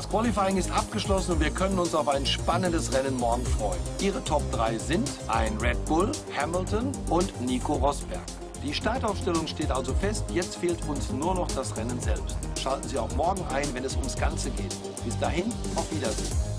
Das Qualifying ist abgeschlossen und wir können uns auf ein spannendes Rennen morgen freuen. Ihre Top 3 sind ein Red Bull, Hamilton und Nico Rosberg. Die Startaufstellung steht also fest, jetzt fehlt uns nur noch das Rennen selbst. Schalten Sie auch morgen ein, wenn es ums Ganze geht. Bis dahin, auf Wiedersehen.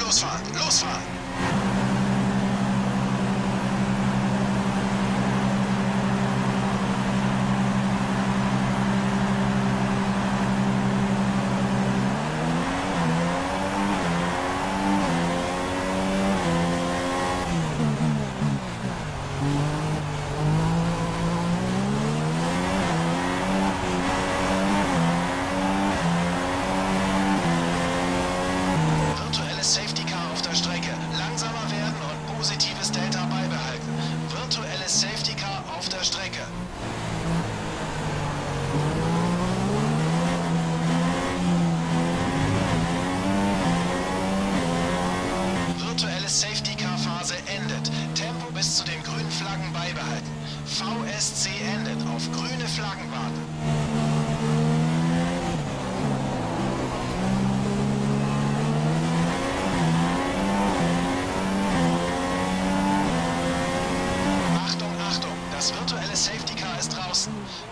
losfahren, losfahren. safety.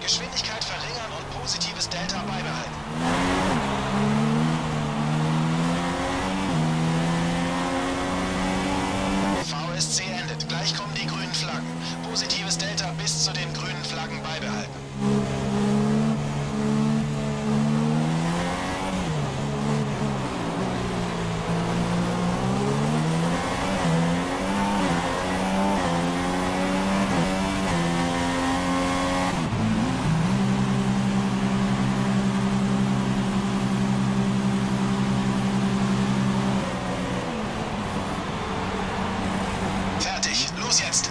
Geschwindigkeit verringern und positives Delta beibehalten. Yes.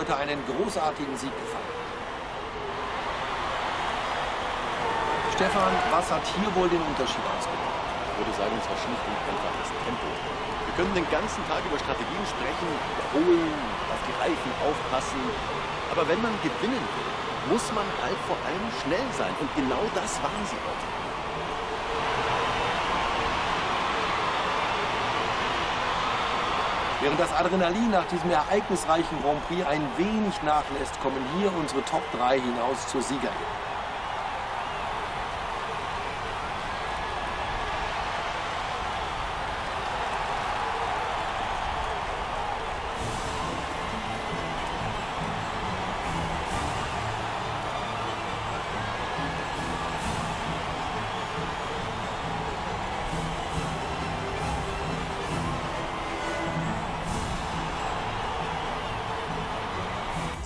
Heute einen großartigen Sieg gefeiert. Stefan, was hat hier wohl den Unterschied ausgemacht? Ich würde sagen, es war schlicht und einfach das Tempo. Wir können den ganzen Tag über Strategien sprechen, überholen, auf die Reifen aufpassen. Aber wenn man gewinnen will, muss man halt vor allem schnell sein. Und genau das waren sie heute. Während das Adrenalin nach diesem ereignisreichen Grand Prix ein wenig nachlässt, kommen hier unsere Top 3 hinaus zur Siegerin.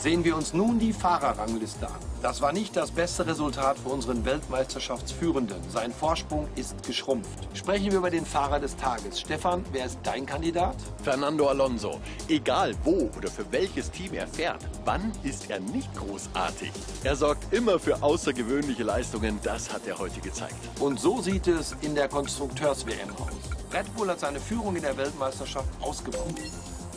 Sehen wir uns nun die Fahrerrangliste an. Das war nicht das beste Resultat für unseren Weltmeisterschaftsführenden. Sein Vorsprung ist geschrumpft. Sprechen wir über den Fahrer des Tages. Stefan, wer ist dein Kandidat? Fernando Alonso. Egal wo oder für welches Team er fährt, wann ist er nicht großartig? Er sorgt immer für außergewöhnliche Leistungen. Das hat er heute gezeigt. Und so sieht es in der Konstrukteurs-WM aus. Red Bull hat seine Führung in der Weltmeisterschaft ausgebaut.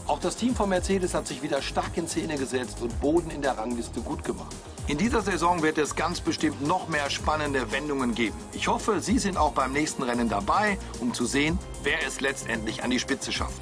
Auch das Team von Mercedes hat sich wieder stark in Szene gesetzt und Boden in der Rangliste gut gemacht. In dieser Saison wird es ganz bestimmt noch mehr spannende Wendungen geben. Ich hoffe, Sie sind auch beim nächsten Rennen dabei, um zu sehen, wer es letztendlich an die Spitze schafft.